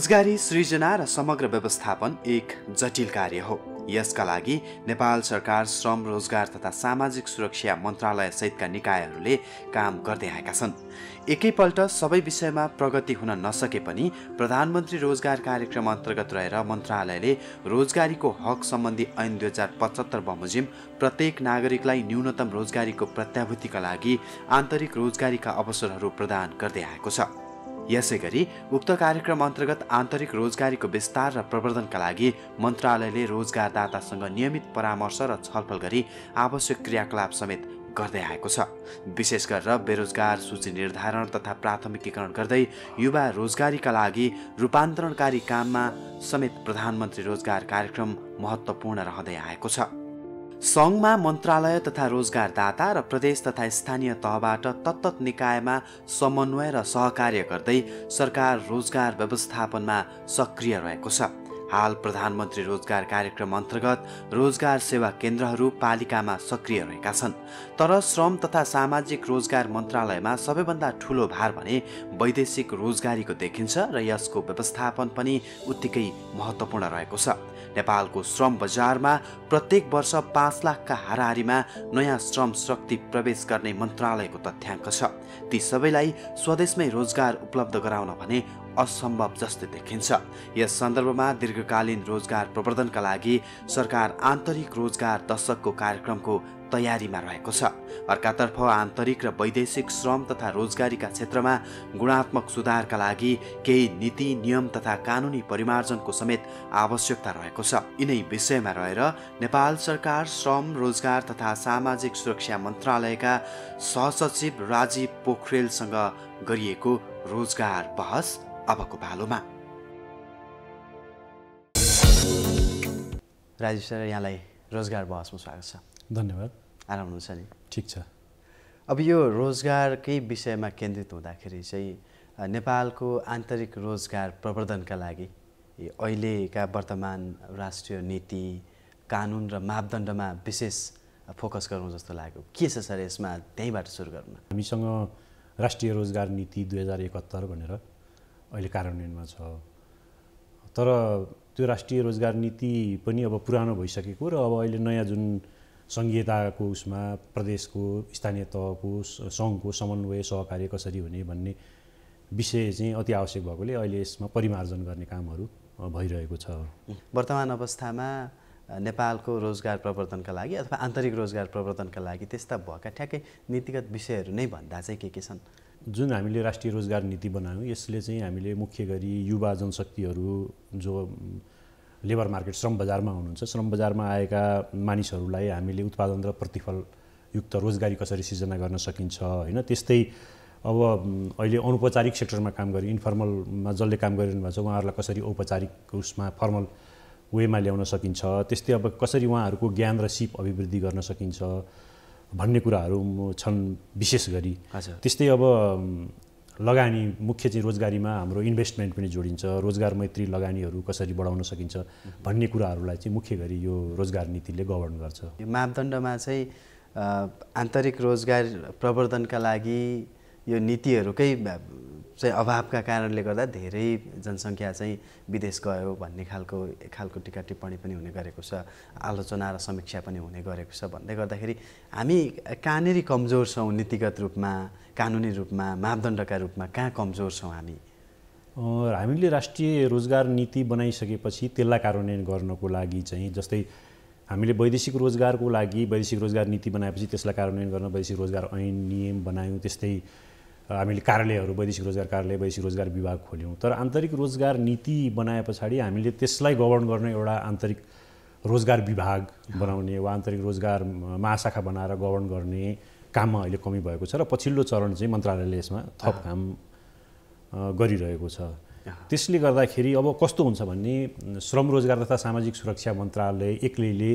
रोजगारी सृजना र समग्र व्यवस्थापन एक जटिल कार्य हो। यसका लागि नेपाल सरकार श्रम रोजगार तथा सामाजिक सुरक्षा मन्त्रालय सहितका निकायहरूले काम गर्दै आएका छन्। एकैपल्ट सबै विषयमा प्रगति हुन नसके पनि प्रधानमन्त्री रोजगार कार्यक्रम अन्तर्गत रहेर मन्त्रालयले रोजगारीको हक सम्बन्धी ऐन दुई हजार पचहत्तर बमोजिम प्रत्येक नागरिकलाई न्यूनतम रोजगारीको प्रत्याभूतिका लागि आन्तरिक रोजगारीका अवसरहरू प्रदान गर्दै आएको छ। यसै गरी उक्त कार्यक्रम अन्तर्गत आन्तरिक रोजगारीको विस्तार र प्रवर्धनका लागि मन्त्रालयले रोजगारदातासँग नियमित परामर्श र छलफल गरी आवश्यक क्रियाकलाप समेत गर्दै आएको छ। विशेष गरेर बेरोजगार सूची निर्धारण तथा प्राथमिकीकरण गर्दै युवा रोजगारीका लागि रूपान्तरणकारी काममा समेत प्रधानमन्त्री रोजगार कार्यक्रम महत्त्वपूर्ण रहँदै आएको छ। सङ्घमा मन्त्रालय तथा रोजगारदाता र प्रदेश तथा स्थानीय तहबाट तत्त निकायमा समन्वय र सहकार्य गर्दै सरकार रोजगार व्यवस्थापनमा सक्रिय रहेको छ। हाल प्रधानमन्त्री रोजगार कार्यक्रम अन्तर्गत रोजगार सेवा केन्द्रहरू पालिकामा सक्रिय रहेका छन्। तर श्रम तथा सामाजिक रोजगार मन्त्रालयमा सबैभन्दा ठुलो भार भने वैदेशिक रोजगारीको देखिन्छ र यसको व्यवस्थापन पनि उत्तिकै महत्त्वपूर्ण रहेको छ। नेपालको श्रम बजारमा प्रत्येक वर्ष पाँच लाखका हाराहारीमा नयाँ श्रम शक्ति प्रवेश गर्ने मन्त्रालयको तथ्याङ्क छ। ती सबैलाई स्वदेशमै रोजगार उपलब्ध गराउन भने असम्भव जस्तै देखिन्छ। यस सन्दर्भमा दीर्घकालीन रोजगार प्रवर्धनका लागि सरकार आन्तरिक रोजगार दशकको कार्यक्रमको तयारीमा रहेको छ। अर्कातर्फ आन्तरिक र वैदेशिक श्रम तथा रोजगारीका क्षेत्रमा गुणात्मक सुधारका लागि केही नीति नियम तथा कानुनी परिमार्जनको समेत आवश्यकता रहेको छ। यिनै विषयमा रहेर नेपाल सरकार श्रम रोजगार तथा सामाजिक सुरक्षा मन्त्रालयका सहसचिव राजीव पोखरेलसँग गरिएको रोजगार बहस अबको पालोमा राजीव सर यहाँलाई रोजगार बहसमा स्वागत छ। धन्यवाद। आराम हुनुहुन्छ नि? ठिक छ। अब यो रोजगारकै विषयमा केन्द्रित हुँदाखेरि चाहिँ नेपालको आन्तरिक रोजगार प्रवर्धनका लागि अहिलेका वर्तमान राष्ट्रिय नीति कानुन र मापदण्डमा विशेष फोकस गरौँ जस्तो लाग्यो के छ सर यसमा त्यहीँबाट सुरु गरौँ हामीसँग राष्ट्रिय रोजगार नीति दुई हजार एकहत्तर भनेर अहिले कार्यान्वयनमा छ। तर त्यो राष्ट्रिय रोजगार नीति पनि अब पुरानो भइसकेको र अब अहिले नयाँ जुन सङ्घीयताको उसमा प्रदेशको स्थानीय तहको सङ्घको समन्वय सहकार्य कसरी हुने भन्ने विषय चाहिँ अति आवश्यक भएकोले अहिले यसमा परिमार्जन गर्ने कामहरू भइरहेको छ। वर्तमान अवस्थामा नेपालको रोजगार प्रवर्धनका लागि अथवा आन्तरिक रोजगार प्रवर्धनका लागि त्यस्ता भएका ठ्याक्कै नीतिगत विषयहरू नै भन्दा चाहिँ के के छन्? जुन हामीले राष्ट्रिय रोजगार नीति बनायौँ यसले चाहिँ हामीले मुख्य गरी युवा जनशक्तिहरू जो लेबर मार्केट श्रम बजारमा हुनुहुन्छ श्रम बजारमा आएका मानिसहरूलाई हामीले उत्पादन र प्रतिफलयुक्त रोजगारी कसरी सिर्जना गर्न सकिन्छ होइन? त्यस्तै अब अहिले अनौपचारिक सेक्टरमा काम गरी इन्फर्मलमा जसले काम गरिरहनु भएको छ उहाँहरूलाई कसरी औपचारिक उसमा फर्मल वेमा ल्याउन सकिन्छ? त्यस्तै अब कसरी उहाँहरूको ज्ञान र सिप अभिवृद्धि गर्न सकिन्छ? भन्ने कुराहरू छन् विशेष गरी। त्यस्तै अब लगानी मुख्य चाहिँ रोजगारीमा हाम्रो इन्भेस्टमेन्ट पनि जोडिन्छ। रोजगार मैत्री लगानीहरू कसरी बढाउन सकिन्छ भन्ने कुराहरूलाई चाहिँ मुख्य गरी यो रोजगार नीतिले गभर्न गर्छ। यो मापदण्डमा चाहिँ आन्तरिक रोजगार प्रवर्धनका लागि यो नीतिहरूकै चाहिँ अभावका कारणले गर्दा धेरै जनसङ्ख्या चाहिँ विदेश गयो भन्ने खालको खालको टिका टिप्पणी पनि हुने गरेको छ आलोचना र समीक्षा पनि हुने गरेको छ। भन्दै गर्दाखेरि हामी कहाँनिर कमजोर छौँ नीतिगत रूपमा कानुनी रूपमा मापदण्डका रूपमा कहाँ कमजोर छौँ हामी? हामीले राष्ट्रिय रोजगार नीति बनाइसकेपछि त्यसलाई कार्यान्वयन गर्नको लागि चाहिँ जस्तै हामीले वैदेशिक रोजगारको लागि वैदेशिक रोजगार नीति बनाएपछि त्यसलाई कार्यान्वयन गर्न वैदेशिक रोजगार ऐन नियम बनायौँ त्यस्तै हामीले कार्यालयहरू वैदेशिक रोजगार कार्यालय वैदेशिक रोजगार विभाग खोल्यौँ। तर आन्तरिक रोजगार नीति बनाए पछाडि हामीले त्यसलाई गभर्न गर्ने एउटा आन्तरिक रोजगार विभाग बनाउने वा आन्तरिक रोजगार महाशाखा बनाएर गभर्न गर्ने काममा अहिले कमी भएको छ र पछिल्लो चरण चाहिँ मन्त्रालयले यसमा थप काम गरिरहेको छ। त्यसले गर्दाखेरि अब कस्तो हुन्छ भने श्रम रोजगार तथा सामाजिक सुरक्षा मन्त्रालय एक्लैले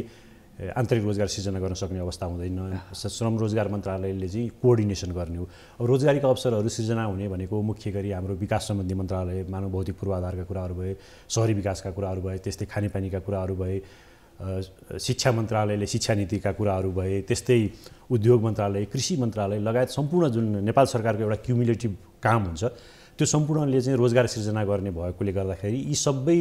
आन्तरिक रोजगार सिर्जना गर्न सक्ने अवस्था हुँदैन। श्रम रोजगार मन्त्रालयले चाहिँ कोअर्डिनेसन गर्ने हो। अब रोजगारीका अवसरहरू सिर्जना हुने भनेको मुख्य गरी हाम्रो विकास सम्बन्धी मन्त्रालय मानव भौतिक पूर्वाधारका कुराहरू भए सहरी विकासका कुराहरू भए त्यस्तै खानेपानीका कुराहरू भए शिक्षा मन्त्रालयले शिक्षा नीतिका कुराहरू भए त्यस्तै उद्योग मन्त्रालय कृषि मन्त्रालय लगायत सम्पूर्ण जुन नेपाल सरकारको एउटा क्युमुलेटिभ काम हुन्छ त्यो सम्पूर्णले चाहिँ रोजगार सिर्जना गर्ने भएकोले गर्दाखेरि यी सबै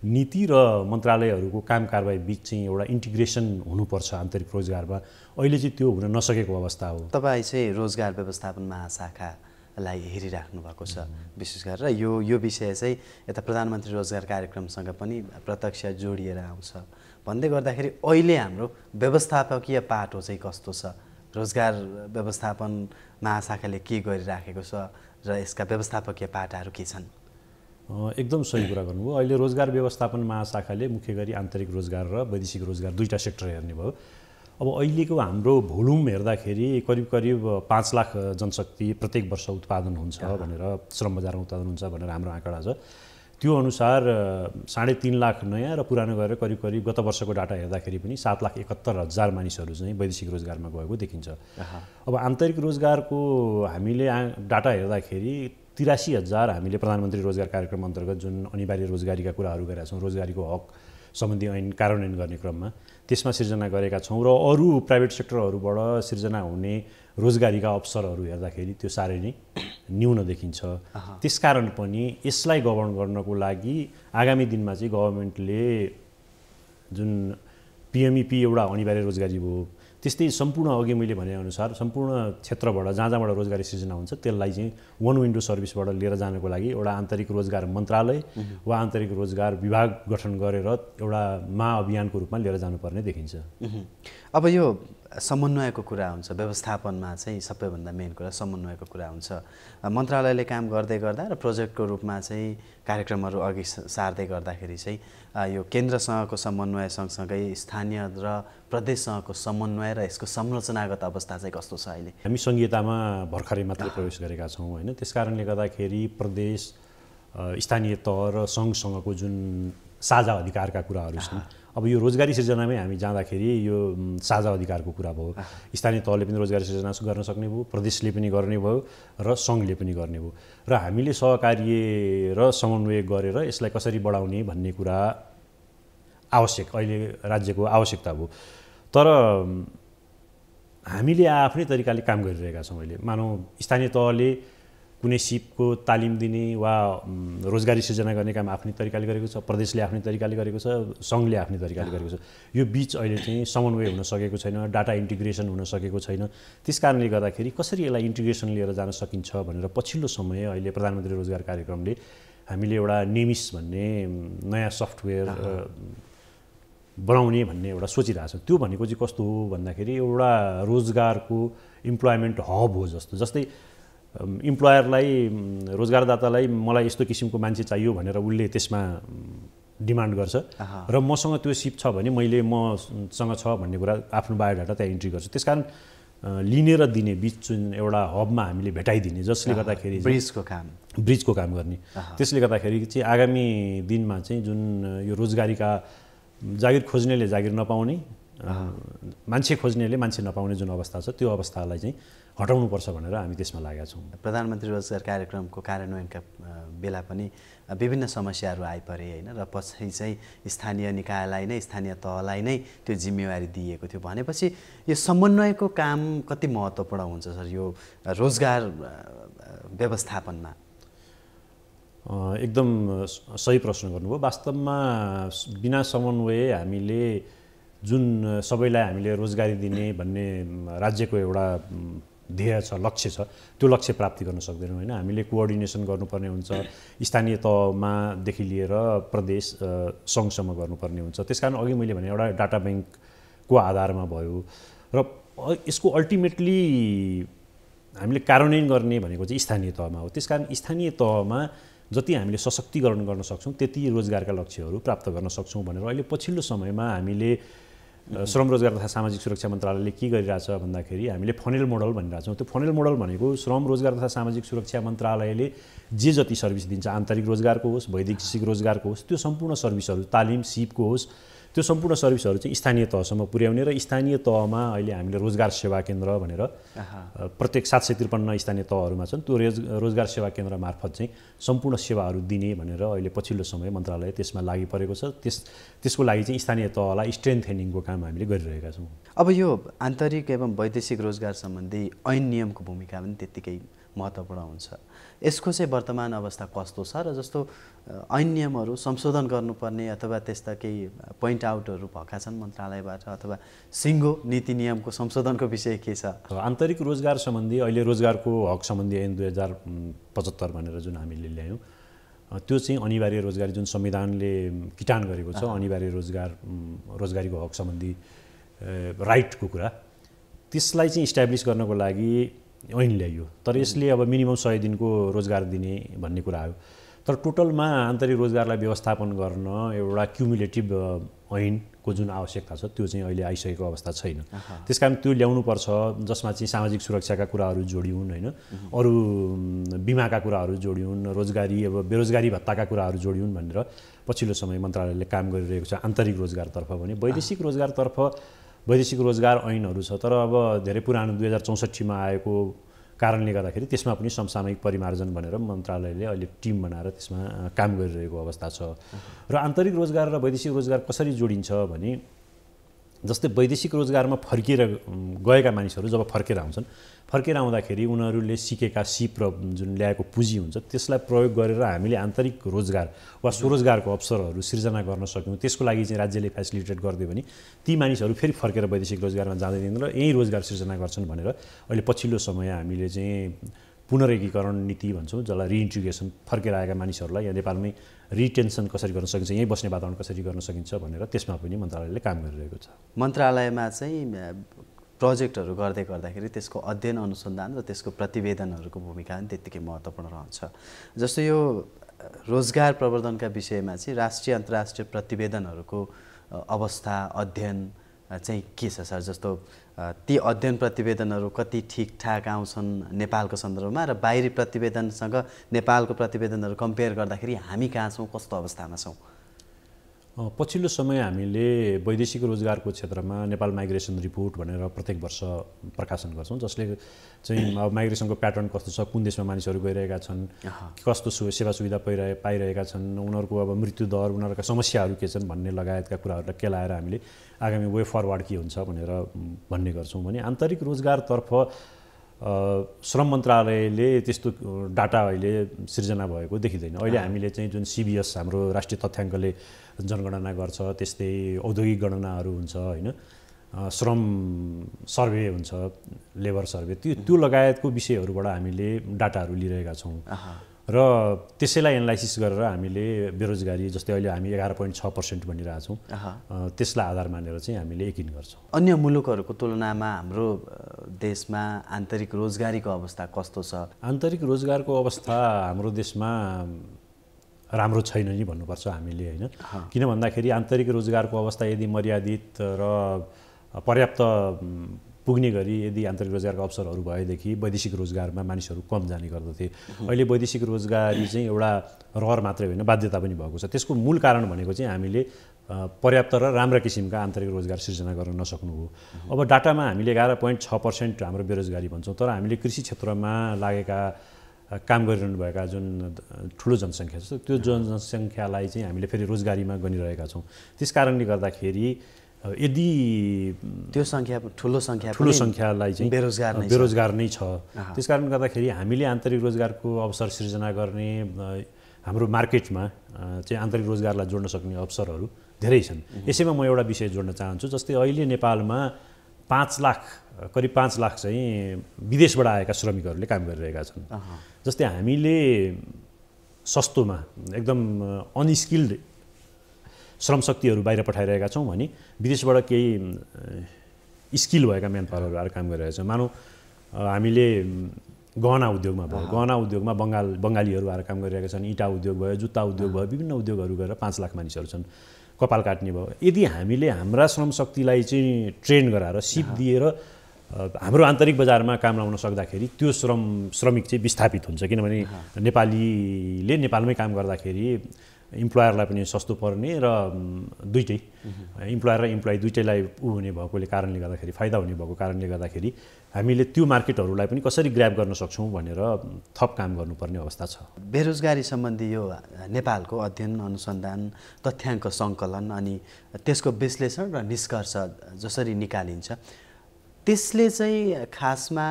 नीति र मन्त्रालयहरूको काम कारवाही बिच चाहिँ एउटा इन्टिग्रेसन हुनुपर्छ आन्तरिक रोजगारमा। अहिले चाहिँ त्यो हुन नसकेको अवस्था हो। तपाईँ चाहिँ रोजगार व्यवस्थापन महाशाखालाई हेरिराख्नु भएको छ विशेष गरेर यो यो विषय चाहिँ यता प्रधानमन्त्री रोजगार कार्यक्रमसँग पनि प्रत्यक्ष जोडिएर आउँछ। भन्दै गर्दाखेरि अहिले हाम्रो व्यवस्थापकीय पाटो चाहिँ कस्तो छ? रोजगार व्यवस्थापन महाशाखाले के गरिराखेको छ? र यसका व्यवस्थापकीय पाटाहरू के छन्? एकदम सही कुरा गर्नुभयो। अहिले रोजगार व्यवस्थापन महाशाखाले मुख्य गरी आन्तरिक रोजगार र वैदेशिक रोजगार दुईवटा सेक्टर हेर्ने भयो। अब अहिलेको हाम्रो भोल्युम हेर्दाखेरि करिब करिब पाँच लाख जनशक्ति प्रत्येक वर्ष उत्पादन हुन्छ भनेर श्रम बजारमा उत्पादन हुन्छ भनेर हाम्रो आँकडा छ। त्यो अनुसार साढे तिन लाख नयाँ र पुरानो गरेर करिब करिब गत वर्षको डाटा हेर्दाखेरि पनि सात लाख एकहत्तर हजार मानिसहरू चाहिँ वैदेशिक रोजगारमा गएको देखिन्छ। अब आन्तरिक रोजगारको हामीले डाटा हेर्दाखेरि तिरासी हजार हामीले प्रधानमन्त्री रोजगार कार्यक्रम अन्तर्गत जुन अनिवार्य रोजगारीका कुराहरू गरेका छौँ रोजगारीको हक सम्बन्धी ऐन कार्यान्वयन गर्ने क्रममा त्यसमा सिर्जना गरेका छौँ र अरू प्राइभेट सेक्टरहरूबाट सिर्जना हुने रोजगारीका अवसरहरू हेर्दाखेरि त्यो साह्रै नै न्यून देखिन्छ। त्यसकारण पनि यसलाई गभर्न गर्नको लागि आगामी दिनमा चाहिँ गभर्मेन्टले जुन पिएमइपी एउटा अनिवार्य रोजगारी भयो त्यस्तै सम्पूर्ण अघि मैले भनेअनुसार सम्पूर्ण क्षेत्रबाट जहाँ जहाँबाट रोजगारी सिर्जना हुन्छ त्यसलाई चाहिँ वान विन्डो सर्भिसबाट लिएर जानको लागि एउटा आन्तरिक रोजगार मन्त्रालय वा आन्तरिक रोजगार विभाग गठन गरेर एउटा महाअभियानको रूपमा लिएर जानुपर्ने देखिन्छ। अब यो समन्वयको कुरा हुन्छ। व्यवस्थापनमा चाहिँ सबैभन्दा मेन कुरा समन्वयको कुरा हुन्छ। मन्त्रालयले काम गर्दै गर्दा र प्रोजेक्टको रूपमा चाहिँ कार्यक्रमहरू अघि सार्दै गर्दाखेरि चाहिँ यो केन्द्रसँगको समन्वय सँगसँगै स्थानीय र प्रदेशसँगको समन्वय र यसको संरचनागत अवस्था चाहिँ कस्तो छ अहिले? हामी सङ्घीयतामा भर्खरै मात्रै प्रवेश गरेका छौँ होइन? त्यस कारणले गर्दाखेरि प्रदेश स्थानीय तह र सङ्घसँगको जुन साझा अधिकारका कुराहरू छन् अब यो रोजगारी सिर्जनामै हामी जाँदाखेरि यो साझा अधिकारको कुरा भयो। स्थानीय तहले पनि रोजगारी सिर्जना गर्न सक्ने भयो प्रदेशले पनि गर्ने भयो र सङ्घले पनि गर्ने भयो। र हामीले सहकार्य र समन्वय गरेर यसलाई कसरी बढाउने भन्ने कुरा आवश्यक अहिले राज्यको आवश्यकता भयो। तर हामीले आफ्नै तरिकाले काम गरिरहेका छौँ अहिले। मानौँ स्थानीय तहले कुनै सिपको तालिम दिने वा रोजगारी सिर्जना गर्ने काम आफ्नै तरिकाले गरेको छ प्रदेशले आफ्नै तरिकाले गरेको छ सङ्घले आफ्नै तरिकाले गरेको छ। यो बिच अहिले चाहिँ समन्वय हुन सकेको छैन डाटा इन्टिग्रेसन हुन सकेको छैन। त्यस कारणले गर्दाखेरि कसरी यसलाई इन्टिग्रेसन लिएर जान सकिन्छ भनेर पछिल्लो समय अहिले प्रधानमन्त्री रोजगार कार्यक्रमले हामीले एउटा नेमिस भन्ने नयाँ सफ्टवेयर बनाउने भन्ने एउटा सोचिरहेको छ। त्यो भनेको चाहिँ कस्तो हो भन्दाखेरि एउटा रोजगारको इम्प्लोइमेन्ट हब हो जस्तो। जस्तै इम्प्लोयरलाई रोजगारदातालाई मलाई यस्तो किसिमको मान्छे चाहियो भनेर उसले त्यसमा डिमान्ड गर्छ। र मसँग त्यो सिप छ भने मैले मसँग छ भन्ने कुरा आफ्नो बायोडाटा त्यहाँ इन्ट्री गर्छु। त्यस कारण लिने र दिने बिच जुन एउटा हबमा हामीले भेटाइदिने जसले गर्दाखेरि ब्रिजको काम। ब्रिजको काम गर्ने। त्यसले गर्दाखेरि चाहिँ आगामी दिनमा चाहिँ जुन यो रोजगारीका जागिर खोज्नेले जागिर नपाउने मान्छे खोज्नेले मान्छे नपाउने जुन अवस्था छ त्यो अवस्थालाई चाहिँ हटाउनुपर्छ भनेर हामी त्यसमा लागेका छौँ। प्रधानमन्त्री रोजगार कार्यक्रमको कार्यान्वयनका बेला पनि विभिन्न समस्याहरू आइपरे होइन र पछि चाहिँ स्थानीय निकायलाई नै स्थानीय तहलाई नै त्यो जिम्मेवारी दिएको थियो। भनेपछि यो समन्वयको काम कति महत्त्वपूर्ण हुन्छ सर यो रोजगार व्यवस्थापनमा? एकदम सही प्रश्न गर्नुभयो। वास्तवमा बिना समन्वय हामीले जुन सबैलाई हामीले रोजगारी दिने भन्ने राज्यको एउटा ध्येय छ लक्ष्य छ त्यो लक्ष्य प्राप्ति गर्न सक्दैनौँ होइन? हामीले कोअर्डिनेसन गर्नुपर्ने हुन्छ स्थानीय तहमादेखि लिएर प्रदेश सङ्घसम्म गर्नुपर्ने हुन्छ। त्यस कारण अघि मैले भने एउटा डाटा ब्याङ्कको आधारमा भयो र यसको अल्टिमेटली हामीले कार्यान्वयन गर्ने भनेको चाहिँ स्थानीय तहमा हो। त्यस कारण स्थानीय तहमा जति हामीले सशक्तिकरण गर्न सक्छौँ त्यति रोजगारका लक्ष्यहरू प्राप्त गर्न सक्छौँ भनेर अहिले पछिल्लो समयमा हामीले श्रम रोजगार तथा सामाजिक सुरक्षा मन्त्रालयले के गरिरहेछ भन्दाखेरि हामीले फनेल मोडल भनिरहेछौँ। त्यो फनेल मोडल भनेको श्रम रोजगार तथा सामाजिक सुरक्षा मन्त्रालयले जे जति सर्भिस दिन्छ आन्तरिक रोजगारको होस् वैदेशिक रोजगारको होस् त्यो सम्पूर्ण सर्भिसहरू तालिम सिपको होस् त्यो सम्पूर्ण सर्भिसहरू चाहिँ स्थानीय तहसम्म पुर्याउने र स्थानीय तहमा अहिले हामीले रोजगार सेवा केन्द्र भनेर प्रत्येक सात सय त्रिपन्न स्थानीय तहहरूमा छन्। त्यो रोज रोजगार सेवा केन्द्र मार्फत चाहिँ सम्पूर्ण सेवाहरू दिने भनेर अहिले पछिल्लो समय मन्त्रालय त्यसमा लागि परेको छ। त्यस त्यसको लागि चाहिँ स्थानीय तहलाई स्ट्रेन्थेनिङको काम हामीले गरिरहेका छौँ। अब यो आन्तरिक एवं वैदेशिक रोजगार सम्बन्धी ऐन नियमको भूमिका पनि त्यत्तिकै महत्त्वपूर्ण हुन्छ। यसको चाहिँ वर्तमान अवस्था कस्तो छ र जस्तो ऐन नियमहरू संशोधन गर्नुपर्ने अथवा त्यस्ता केही पोइन्ट आउटहरू भएका छन् मन्त्रालयबाट अथवा सिङ्गो नीति नियमको संशोधनको विषय के छ? आन्तरिक रोजगार सम्बन्धी अहिले रोजगारको हक सम्बन्धी ऐन दुई हजार पचहत्तर भनेर जुन हामीले ल्यायौँ त्यो चाहिँ अनिवार्य रोजगारी जुन संविधानले किटान गरेको छ अनिवार्य रोजगार रोजगारीको हक सम्बन्धी राइटको कुरा। त्यसलाई चाहिँ इस्ट्याब्लिस गर्नको लागि ऐन ल्याइयो तर यसले अब मिनिमम सय दिनको रोजगार दिने भन्ने कुरा आयो। तर टोटलमा आन्तरिक रोजगारलाई व्यवस्थापन गर्न एउटा क्युमुलेटिभ ऐनको जुन आवश्यकता छ त्यो चाहिँ अहिले आइसकेको अवस्था छैन। त्यस कारण त्यो ल्याउनुपर्छ जसमा चाहिँ सामाजिक सुरक्षाका कुराहरू जोडिउन् होइन? अरू बिमाका कुराहरू जोडिउन् रोजगारी अब बेरोजगारी भत्ताका कुराहरू जोडिउन् भनेर पछिल्लो समय मन्त्रालयले काम गरिरहेको छ आन्तरिक रोजगारतर्फ भने। वैदेशिक रोजगारतर्फ वैदेशिक रोजगार ऐनहरू छ तर अब धेरै पुरानो दुई हजार चौसठीमा आएको कारणले गर्दाखेरि त्यसमा पनि समसामयिक परिमार्जन भनेर मन्त्रालयले अहिले टिम बनाएर त्यसमा काम गरिरहेको अवस्था छ। र आन्तरिक रोजगार र वैदेशिक रोजगार कसरी जोडिन्छ भने जस्तै वैदेशिक रोजगारमा फर्किएर गएका मानिसहरू जब फर्केर आउँछन् फर्केर आउँदाखेरि उनीहरूले सिकेका सिप र जुन ल्याएको पुँजी हुन्छ त्यसलाई प्रयोग गरेर हामीले आन्तरिक रोजगार वा स्वरोजगारको अवसरहरू सिर्जना गर्न सक्यौँ। त्यसको लागि चाहिँ राज्यले फेसिलिटेट गरिदियो भने ती मानिसहरू फेरि फर्केर वैदेशिक रोजगारमा जाँदैनन् र यहीँ रोजगार सिर्जना गर्छन् भनेर अहिले पछिल्लो समय हामीले चाहिँ पुनरेकीकरण नीति भन्छौँ जसलाई रिइन्टिग्रेसन फर्केर आएका मानिसहरूलाई यहाँ नेपालमै रिटेन्सन कसरी गर्न सकिन्छ यहीँ बस्ने वातावरण कसरी गर्न सकिन्छ भनेर त्यसमा पनि मन्त्रालयले काम गरिरहेको छ। मन्त्रालयमा चाहिँ प्रोजेक्टहरू गर्दै गर्दाखेरि त्यसको अध्ययन अनुसन्धान र त्यसको प्रतिवेदनहरूको भूमिका पनि त्यत्तिकै महत्त्वपूर्ण रहन्छ। जस्तो यो रोजगार प्रवर्धनका विषयमा चाहिँ राष्ट्रिय अन्तर्राष्ट्रिय प्रतिवेदनहरूको अवस्था अध्ययन चाहिँ के छ सर? जस्तो ती अध्ययन प्रतिवेदनहरू कति ठिकठाक आउँछन् नेपालको सन्दर्भमा र बाहिरी प्रतिवेदनसँग नेपालको प्रतिवेदनहरू कम्पेयर गर्दाखेरि हामी कहाँ छौँ कस्तो अवस्थामा छौँ? पछिल्लो समय हामीले वैदेशिक रोजगारको क्षेत्रमा नेपाल माइग्रेसन रिपोर्ट भनेर प्रत्येक वर्ष प्रकाशन गर्छौँ जसले चाहिँ अब माइग्रेसनको प्याटर्न कस्तो छ कुन देशमा मानिसहरू गइरहेका छन् कस्तो सु सेवा सुविधा पाइरहे पाइरहेका छन् उनीहरूको अब मृत्युदर उनीहरूका समस्याहरू के छन् भन्ने लगायतका कुराहरूलाई केलाएर हामीले आगामी वे फरवार्ड के हुन्छ भनेर भन्ने गर्छौँ भने आन्तरिक रोजगारतर्फ श्रम मन्त्रालयले त्यस्तो डाटा अहिले सिर्जना भएको देखिँदैन। अहिले हामीले चाहिँ जुन सिबिएस हाम्रो राष्ट्रिय तथ्याङ्कले जनगणना गर्छ त्यस्तै औद्योगिक गणनाहरू हुन्छ होइन? श्रम सर्वे हुन्छ लेबर सर्वे त्यो त्यो लगायतको विषयहरूबाट हामीले डाटाहरू लिइरहेका छौँ। र त्यसैलाई एनालाइसिस गरेर हामीले बेरोजगारी जस्तै अहिले हामी एघार पोइन्ट छ पर्सेन्ट भनिरहेछौँ त्यसलाई आधार मानेर चाहिँ हामीले यकिन गर्छौँ। अन्य मुलुकहरूको तुलनामा हाम्रो देशमा आन्तरिक रोजगारीको अवस्था कस्तो छ? आन्तरिक रोजगारको अवस्था हाम्रो देशमा राम्रो छैन नि भन्नुपर्छ हामीले होइन? किन भन्दाखेरि आन्तरिक रोजगारको अवस्था यदि मर्यादित र पर्याप्त पुग्ने गरी यदि आन्तरिक रोजगारको अवसरहरू भएदेखि वैदेशिक रोजगारमा मानिसहरू कम जाने गर्दथे। अहिले वैदेशिक रोजगारी चाहिँ एउटा रहर मात्रै होइन बाध्यता पनि भएको छ। त्यसको मूल कारण भनेको चाहिँ हामीले पर्याप्त र राम्रा किसिमका आन्तरिक रोजगार सिर्जना गर्न नसक्नु हो। अब डाटामा हामीले एघार पोइन्ट छ पर्सेन्ट हाम्रो बेरोजगारी भन्छौँ तर हामीले कृषि क्षेत्रमा लागेका काम गरिरहनु भएका जुन ठुलो जनसङ्ख्या छ त्यो जनसङ्ख्यालाई चाहिँ हामीले फेरि रोजगारीमा गनिरहेका छौँ। त्यस कारणले गर्दाखेरि यदि त्यो सङ्ख्या ठुलो सङ्ख्या ठुलो सङ्ख्यालाई चाहिँ बेरोजगार बेरोजगार नै छ। त्यस कारणले गर्दाखेरि हामीले आन्तरिक रोजगारको अवसर सिर्जना गर्ने हाम्रो मार्केटमा चाहिँ आन्तरिक रोजगारलाई जोड्न सक्ने अवसरहरू धेरै छन्। यसैमा म एउटा विषय जोड्न चाहन्छु जस्तै अहिले नेपालमा पाँच लाख करिब पाँच लाख चाहिँ विदेशबाट आएका श्रमिकहरूले काम गरिरहेका छन्। जस्तै हामीले सस्तोमा एकदम अनस्किल्ड श्रमशक्तिहरू बाहिर पठाइरहेका छौँ भने विदेशबाट केही स्किल भएका म्यान पावरहरू आएर काम गरिरहेका छौँ। मानौँ हामीले गहना उद्योगमा भयो। गहना उद्योगमा बङ्गाल बङ्गालीहरू आएर काम गरिरहेका छन्। इँटा उद्योग भयो जुत्ता उद्योग भयो विभिन्न उद्योगहरू गरेर पाँच लाख मानिसहरू छन्। कपाल काट्ने भयो। यदि हामीले हाम्रा श्रमशक्तिलाई चाहिँ ट्रेन गराएर सिप दिएर हाम्रो आन्तरिक बजारमा काम लाउन सक्दाखेरि त्यो श्रम श्रमिक चाहिँ विस्थापित हुन्छ। किनभने नेपालीले नेपालमै काम गर्दाखेरि इम्प्लोयरलाई पनि सस्तो पर्ने र दुइटै। इम्प्लोयर र इम्प्लोइ दुइटैलाई ऊ हुने भएकोले कारणले गर्दाखेरि फाइदा हुने भएको कारणले गर्दाखेरि हामीले त्यो मार्केटहरूलाई पनि कसरी ग्राप गर्न सक्छौँ भनेर थप काम गर्नुपर्ने अवस्था छ। बेरोजगारी सम्बन्धी यो नेपालको अध्ययन अनुसन्धान तथ्याङ्क सङ्कलन अनि त्यसको विश्लेषण र निष्कर्ष जसरी निकालिन्छ त्यसले चाहिँ खासमा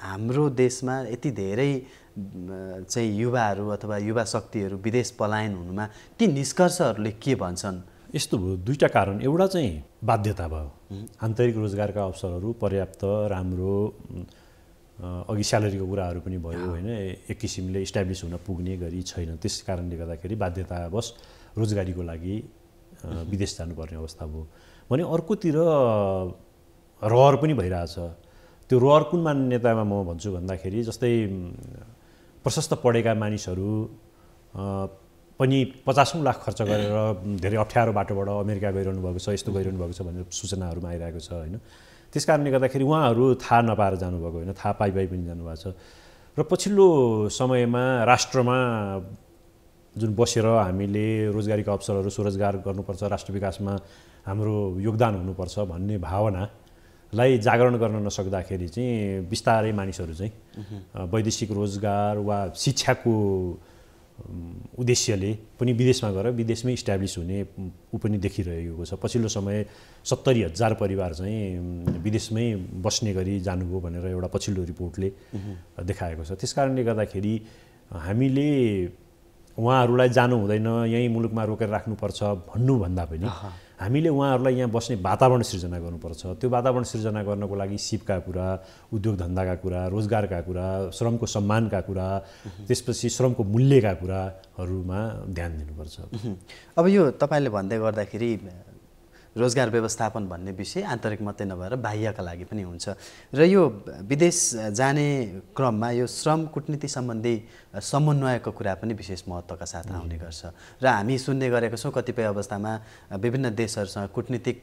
हाम्रो देशमा यति धेरै चाहिँ युवाहरू अथवा युवा शक्तिहरू विदेश पलायन हुनुमा ती निष्कर्षहरूले के भन्छन्? यस्तो भयो दुईवटा कारण। एउटा चाहिँ बाध्यता भयो। आन्तरिक रोजगारका अवसरहरू पर्याप्त राम्रो अघि स्यालेरीको कुराहरू पनि भयो होइन। एक किसिमले इस्टाब्लिस हुन पुग्ने गरी छैन। त्यस कारणले गर्दाखेरि बाध्यतावश रोजगारीको लागि विदेश जानुपर्ने अवस्था भयो। भने अर्कोतिर रहर पनि भइरहेछ। त्यो रहर कुन मान्यतामा म भन्छु भन्दाखेरि जस्तै प्रशस्त पढेका मानिसहरू पनि पचासौँ लाख खर्च गरेर धेरै अप्ठ्यारो बाटोबाट अमेरिका गइरहनु भएको छ यस्तो गइरहनु भएको छ भनेर सूचनाहरूमा आइरहेको छ होइन? त्यस कारणले गर्दाखेरि उहाँहरू थाहा नपाएर जानुभएको होइन थाहा पाइ पाइ पनि जानुभएको छ। र पछिल्लो समयमा राष्ट्रमा जुन बसेर हामीले रोजगारीका अवसरहरू स्वरोजगार गर्नुपर्छ राष्ट्र विकासमा हाम्रो योगदान हुनुपर्छ भन्ने भावनालाई जागरण गर्न नसक्दाखेरि चाहिँ बिस्तारै मानिसहरू चाहिँ वैदेशिक रोजगार वा शिक्षाको उद्देश्यले पनि विदेशमा गएर विदेशमै इस्ट्याब्लिस हुने ऊ पनि देखिरहेको छ। पछिल्लो समय सत्तरी हजार परिवार चाहिँ विदेशमै बस्ने गरी जानुभयो भनेर एउटा पछिल्लो रिपोर्टले देखाएको छ। त्यस कारणले गर्दाखेरि हामीले उहाँहरूलाई जानु हुँदैन यहीँ मुलुकमा रोकेर राख्नुपर्छ भन्नुभन्दा पनि हामीले उहाँहरूलाई यहाँ बस्ने वातावरण सिर्जना गर्नुपर्छ। त्यो वातावरण सिर्जना गर्नको लागि सिपका कुरा उद्योग धन्दाका कुरा रोजगारका कुरा श्रमको सम्मानका कुरा त्यसपछि श्रमको मूल्यका कुराहरूमा ध्यान दिनुपर्छ। अब यो तपाईँले भन्दै गर्दाखेरि रोजगार व्यवस्थापन भन्ने विषय आन्तरिक मात्रै नभएर बाह्यका लागि पनि हुन्छ। र यो विदेश जाने क्रममा यो श्रम कुटनीति सम्बन्धी समन्वयको कुरा पनि विशेष महत्त्वका साथ आउने गर्छ। र हामी सुन्ने गरेका छौँ कतिपय अवस्थामा विभिन्न देशहरूसँग कुटनीतिक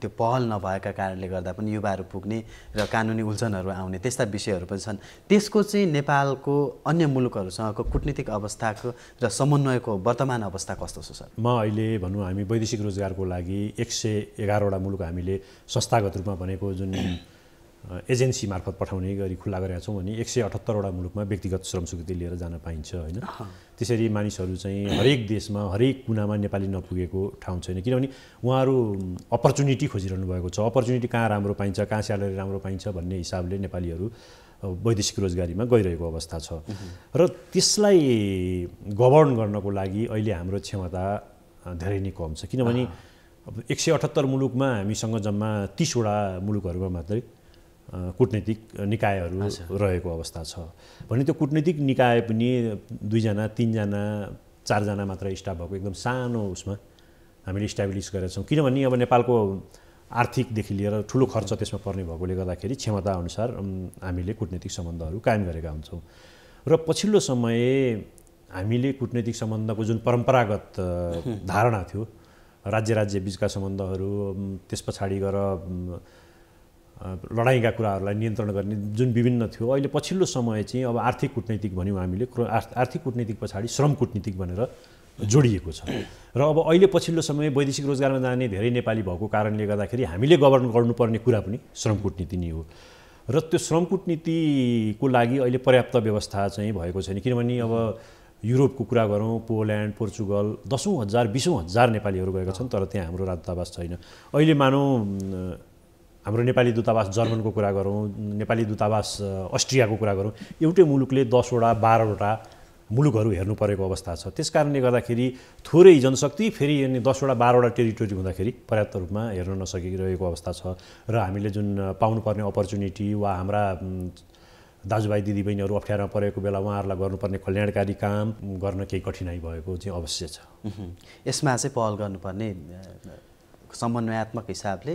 त्यो पहल नभएका कारणले गर्दा पनि युवाहरू पुग्ने र कानुनी उल्झनहरू आउने त्यस्ता विषयहरू पनि छन्। त्यसको चाहिँ नेपालको अन्य मुलुकहरूसँगको कुटनीतिक अवस्थाको र समन्वयको वर्तमान अवस्था कस्तो छ सर? म अहिले भनौँ हामी वैदेशिक रोजगारको लागि एक सय एघारवटा मुलुक हामीले संस्थागत रूपमा भनेको जुन एजेन्सी मार्फत पठाउने गरी खुल्ला गरेका छौँ भने एक सय अठहत्तरवटा मुलुकमा व्यक्तिगत श्रम स्वीकृति लिएर जान पाइन्छ होइन? त्यसरी मानिसहरू चाहिँ हरेक देशमा हरेक कुनामा नेपाली नपुगेको ठाउँ छैन। किनभने उहाँहरू अपर्च्युनिटी खोजिरहनु भएको छ। अपर्च्युनिटी कहाँ राम्रो पाइन्छ कहाँ स्यालेरी राम्रो पाइन्छ भन्ने हिसाबले नेपालीहरू वैदेशिक रोजगारीमा गइरहेको अवस्था छ। र त्यसलाई गभर्न गर्नको लागि अहिले हाम्रो क्षमता धेरै नै कम छ। किनभने अब एक सय अठहत्तर मुलुकमा हामीसँग जम्मा तिसवटा मुलुकहरूमा मात्रै कुटनैतिक निकायहरू रहेको अवस्था छ। भने त्यो कुटनैतिक निकाय पनि दुईजना तिनजना चारजना मात्र स्टाफ भएको एकदम सानो उसमा हामीले इस्टाब्लिस गरेका छौँ। किनभने अब नेपालको आर्थिकदेखि लिएर ठुलो खर्च त्यसमा पर्ने भएकोले गर्दाखेरि क्षमताअनुसार हामीले कुटनैतिक सम्बन्धहरू कायम गरेका हुन्छौँ। र पछिल्लो समय हामीले कुटनैतिक सम्बन्धको जुन परम्परागत धारणा थियो राज्य राज्य बिचका सम्बन्धहरू त्यस पछाडि गएर लडाइँका कुराहरूलाई नियन्त्रण गर्ने जुन विभिन्न थियो अहिले पछिल्लो समय चाहिँ अब आर्थिक कुटनैतिक भन्यौँ हामीले आर्थिक कुटनीतिक पछाडि श्रम कुटनीतिक भनेर जोडिएको छ। र अब अहिले पछिल्लो समय वैदेशिक रोजगारमा जाने धेरै नेपाली भएको कारणले गर्दाखेरि हामीले गभर्न गर्नुपर्ने कुरा पनि श्रम कुटनीति नै हो। र त्यो श्रम कुटनीतिको लागि अहिले पर्याप्त व्यवस्था चाहिँ भएको छैन किनभने अब युरोपको कुरा गरौँ पोल्यान्ड पोर्चुगल दसौँ हजार बिसौँ हजार नेपालीहरू गएका छन् तर त्यहाँ हाम्रो राजदूतावास छैन। अहिले मानौँ हाम्रो नेपाली दूतावास जर्मनको कुरा गरौँ नेपाली दूतावास अस्ट्रियाको कुरा गरौँ एउटै मुलुकले दसवटा बाह्रवटा मुलुकहरू हेर्नु परेको अवस्था छ। त्यस कारणले गर्दाखेरि थोरै जनशक्ति फेरि अनि दसवटा बाह्रवटा टेरिटोरी हुँदाखेरि पर्याप्त रूपमा हेर्न नसकिरहेको अवस्था छ र हामीले जुन पाउनुपर्ने अपर्च्युनिटी वा हाम्रा दाजुभाइ दिदीबहिनीहरू अप्ठ्यारोमा परेको बेला उहाँहरूलाई गर्नुपर्ने कल्याणकारी काम गर्न केही कठिनाइ भएको चाहिँ अवश्य छ। यसमा चाहिँ पहल गर्नुपर्ने समन्वयात्मक हिसाबले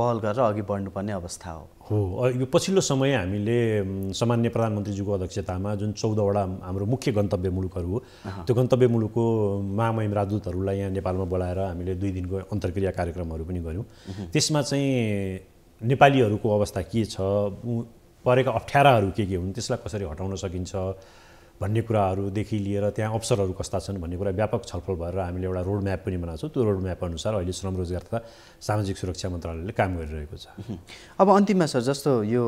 पहल गरेर अघि बढ्नुपर्ने अवस्था हो। हो यो पछिल्लो समय हामीले सामान्य प्रधानमन्त्रीज्यूको अध्यक्षतामा जुन चौधवटा हाम्रो मुख्य गन्तव्य मुलुकहरू हो त्यो गन्तव्य मुलुकको महामहिम राजदूतहरूलाई यहाँ नेपालमा बोलाएर हामीले दुई दिनको अन्तर्क्रिया कार्यक्रमहरू पनि गऱ्यौँ। त्यसमा चाहिँ नेपालीहरूको अवस्था के छ परेका अप्ठ्याराहरू के के हुन् त्यसलाई कसरी हटाउन सकिन्छ भन्ने कुराहरूदेखि लिएर त्यहाँ अवसरहरू कस्ता छन् भन्ने कुरा व्यापक छलफल भएर हामीले एउटा रोड म्याप पनि बनाएको छौँ। त्यो रोड म्याप अनुसार अहिले श्रम रोजगार तथा सामाजिक सुरक्षा मन्त्रालयले काम गरिरहेको छ। अब अन्तिममा सर जस्तो यो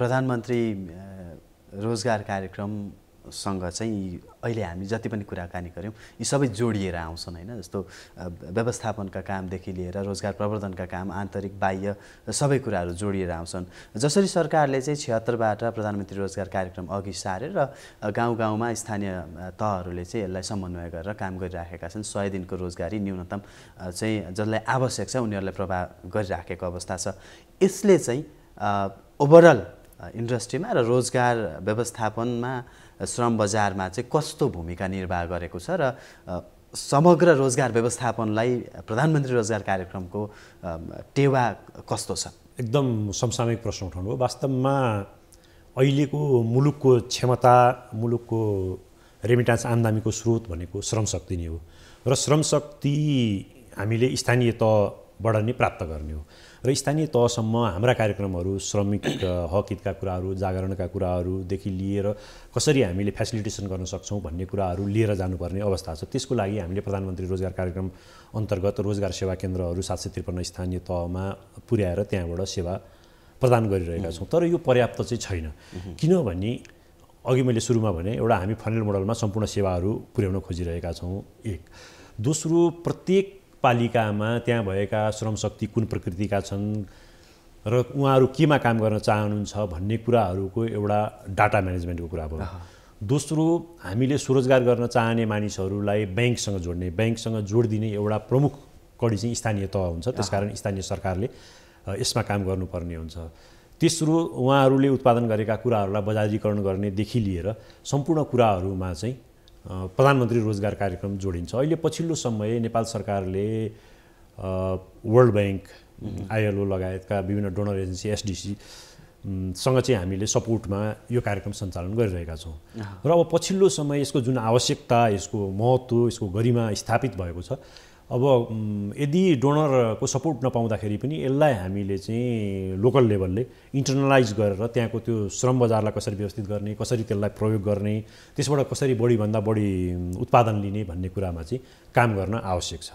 प्रधानमन्त्री रोजगार कार्यक्रम सँग चाहिँ अहिले हामी जति पनि कुराकानी गऱ्यौँ यी सबै जोडिएर आउँछन् होइन। जस्तो व्यवस्थापनका कामदेखि लिएर रोजगार प्रवर्धनका काम आन्तरिक बाह्य सबै कुराहरू जोडिएर आउँछन्। जसरी सरकारले चाहिँ छिहत्तरबाट प्रधानमन्त्री रोजगार कार्यक्रम अघि सारेर गाउँ गाउँमा स्थानीय तहहरूले चाहिँ यसलाई समन्वय गरेर काम गरिराखेका छन्। सय दिनको रोजगारी न्यूनतम चाहिँ जसलाई आवश्यक छ उनीहरूलाई प्रभाव गरिराखेको अवस्था छ। यसले चाहिँ ओभरअल इन्डस्ट्रीमा र रोजगार व्यवस्थापनमा श्रम बजारमा चाहिँ कस्तो भूमिका निर्वाह गरेको छ र समग्र रोजगार व्यवस्थापनलाई प्रधानमन्त्री रोजगार कार्यक्रमको टेवा कस्तो छ? एकदम समसामयिक प्रश्न उठाउनु हो वास्तवमा अहिलेको मुलुकको क्षमता मुलुकको रेमिटान्स आम्दानीको स्रोत भनेको श्रमशक्ति नै हो। र श्रमशक्ति हामीले स्थानीय तहबाट नै प्राप्त गर्ने हो। र स्थानीय तहसम्म हाम्रा कार्यक्रमहरू श्रमिक हक हितका कुराहरू जागरणका कुराहरूदेखि लिएर कसरी हामीले फेसिलिटेसन गर्न सक्छौँ भन्ने कुराहरू लिएर जानुपर्ने अवस्था छ। त्यसको लागि हामीले प्रधानमन्त्री रोजगार कार्यक्रम अन्तर्गत रोजगार सेवा केन्द्रहरू सात सय त्रिपन्न स्थानीय तहमा पुर्याएर त्यहाँबाट सेवा प्रदान गरिरहेका छौँ। तर यो पर्याप्त चाहिँ छैन। किनभने अघि मैले सुरुमा भने एउटा हामी फनेल मोडलमा सम्पूर्ण सेवाहरू पुर्याउन खोजिरहेका छौँ। एक। दोस्रो प्रत्येक पालिकामा त्यहाँ भएका श्रमशक्ति कुन प्रकृतिका छन् र उहाँहरू केमा काम गर्न चाहनुहुन्छ भन्ने कुराहरूको एउटा डाटा म्यानेजमेन्टको कुरा भयो। दोस्रो हामीले स्वरोजगार गर्न चाहने मानिसहरूलाई ब्याङ्कसँग जोड्ने ब्याङ्कसँग जोडिदिने एउटा प्रमुख कडी चाहिँ स्थानीय तह हुन्छ। त्यसकारण स्थानीय सरकारले यसमा काम गर्नुपर्ने हुन्छ। तेस्रो उहाँहरूले उत्पादन गरेका कुराहरूलाई बजारीकरण गर्नेदेखि लिएर सम्पूर्ण कुराहरूमा चाहिँ प्रधानमन्त्री रोजगार कार्यक्रम जोडिन्छ। अहिले पछिल्लो समय नेपाल सरकारले वर्ल्ड ब्याङ्क आइएलओ लगायतका विभिन्न डोनर एजेन्सी एसडिसी सँग चाहिँ हामीले सपोर्टमा यो कार्यक्रम सञ्चालन गरिरहेका छौँ। र अब पछिल्लो समय यसको जुन आवश्यकता यसको महत्त्व यसको गरिमा स्थापित भएको छ अब यदि डोनरको सपोर्ट नपाउँदाखेरि पनि यसलाई हामीले चाहिँ लोकल लेभलले इन्टरनलाइज गरेर त्यहाँको त्यो श्रम बजारलाई कसरी व्यवस्थित गर्ने कसरी त्यसलाई प्रयोग गर्ने त्यसबाट कसरी बढीभन्दा बढी उत्पादन लिने भन्ने कुरामा चाहिँ काम गर्न आवश्यक छ।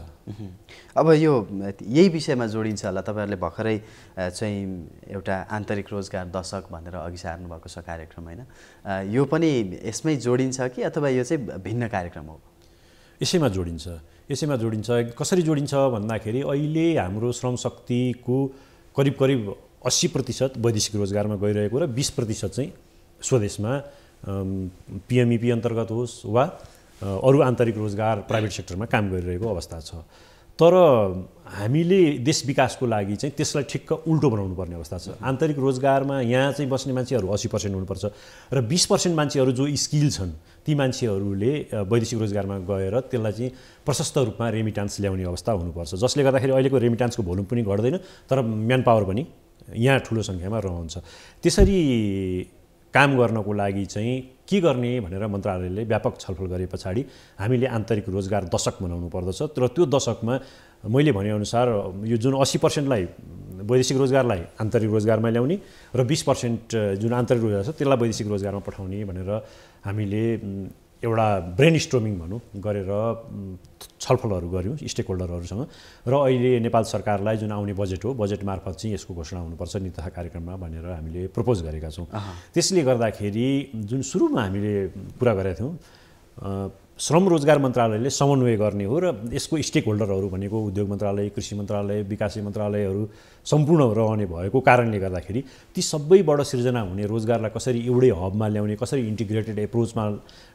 अब यो यही विषयमा जोडिन्छ होला तपाईँहरूले भर्खरै चाहिँ एउटा आन्तरिक रोजगार दशक भनेर अघि सार्नु भएको छ कार्यक्रम होइन? यो पनि यसमै जोडिन्छ कि अथवा यो चाहिँ भिन्न कार्यक्रम हो? यसैमा जोडिन्छ। यसैमा जोडिन्छ कसरी जोडिन्छ भन्दाखेरि अहिले हाम्रो श्रम शक्तिको करिब करिब अस्सी प्रतिशत वैदेशिक रोजगारमा गइरहेको र बिस प्रतिशत चाहिँ स्वदेशमा पिएमइपी अन्तर्गत होस् वा अरू आन्तरिक रोजगार प्राइभेट सेक्टरमा काम गरिरहेको अवस्था छ। तर हामीले देश विकासको लागि चाहिँ त्यसलाई ठिक्क उल्टो बनाउनु पर्ने अवस्था छ। आन्तरिक रोजगारमा यहाँ चाहिँ बस्ने मान्छेहरू असी पर्सेन्ट हुनुपर्छ र बिस पर्सेन्ट मान्छेहरू जो स्किल छन् ती मान्छेहरूले वैदेशिक रोजगारमा गएर त्यसलाई चाहिँ प्रशस्त रूपमा रेमिटान्स ल्याउने अवस्था हुनुपर्छ। जसले गर्दाखेरि अहिलेको रेमिटान्सको भोल्युम पनि घट्दैन तर म्यान पावर पनि यहाँ ठुलो सङ्ख्यामा रहन्छ। त्यसरी काम गर्नको लागि चाहिँ के गर्ने भनेर मन्त्रालयले व्यापक छलफल गरे पछाडि हामीले आन्तरिक रोजगार दशक बनाउनु पर्दछ। र त्यो दशकमा मैले भनेअनुसार यो जुन अस्सी पर्सेन्टलाई वैदेशिक रोजगारलाई आन्तरिक रोजगारमा ल्याउने र बिस पर्सेन्ट जुन आन्तरिक रोजगार छ त्यसलाई वैदेशिक रोजगारमा पठाउने भनेर हामीले एउटा ब्रेन स्ट्रोमिङ भनौँ गरेर छलफलहरू गऱ्यौँ स्टेक होल्डरहरूसँग र अहिले नेपाल सरकारलाई जुन आउने बजेट हो बजेट मार्फत चाहिँ यसको घोषणा हुनुपर्छ नीति कार्यक्रममा भनेर हामीले प्रपोज गरेका छौँ। त्यसले गर्दाखेरि जुन सुरुमा हामीले कुरा गरेका थियौँ श्रम रोजगार मन्त्रालयले समन्वय गर्ने हो र यसको स्टेक होल्डरहरू भनेको उद्योग मन्त्रालय कृषि मन्त्रालय विकासे मन्त्रालयहरू सम्पूर्ण रहने भएको कारणले गर्दाखेरि ती सबैबाट सिर्जना हुने रोजगारलाई कसरी एउटै हबमा ल्याउने कसरी इन्टिग्रेटेड एप्रोचमा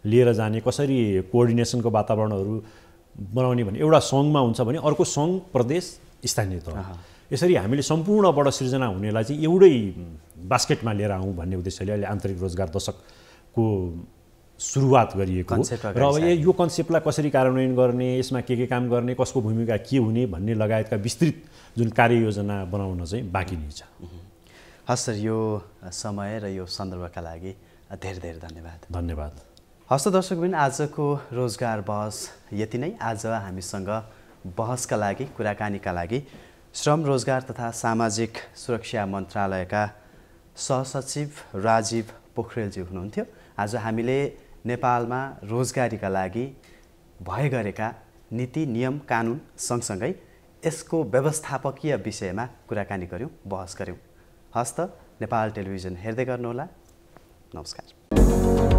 लिएर जाने कसरी कोअर्डिनेसनको वातावरणहरू बनाउने भने एउटा सङ्घमा हुन्छ भने अर्को सङ्घ प्रदेश स्थानीय तह। यसरी हामीले सम्पूर्णबाट सिर्जना हुनेलाई चाहिँ एउटै बास्केटमा लिएर आउँ भन्ने उद्देश्यले अहिले आन्तरिक रोजगार दशकको सुरुवात गरिएको र अब यो कन्सेप्टलाई कसरी कार्यान्वयन गर्ने यसमा के के काम गर्ने कसको भूमिका के हुने भन्ने लगायतका विस्तृत जुन कार्ययोजना बनाउन चाहिँ बाँकी नै छ। हस् सर यो समय र यो सन्दर्भका लागि धेरै धेरै धन्यवाद। धन्यवाद। हस्त दर्शकबिन आजको रोजगार बहस यति नै। आज हामीसँग बहसका लागि कुराकानीका लागि श्रम रोजगार तथा सामाजिक सुरक्षा मन्त्रालयका सहसचिव राजीव पोखरेलजी हुनुहुन्थ्यो। आज हामीले नेपालमा रोजगारीका लागि भए गरेका नीति नियम कानुन सँगसँगै यसको व्यवस्थापकीय विषयमा कुराकानी गऱ्यौँ बहस गऱ्यौँ हस्त नेपाल टेलिभिजन हेर्दै गर्नुहोला। नमस्कार।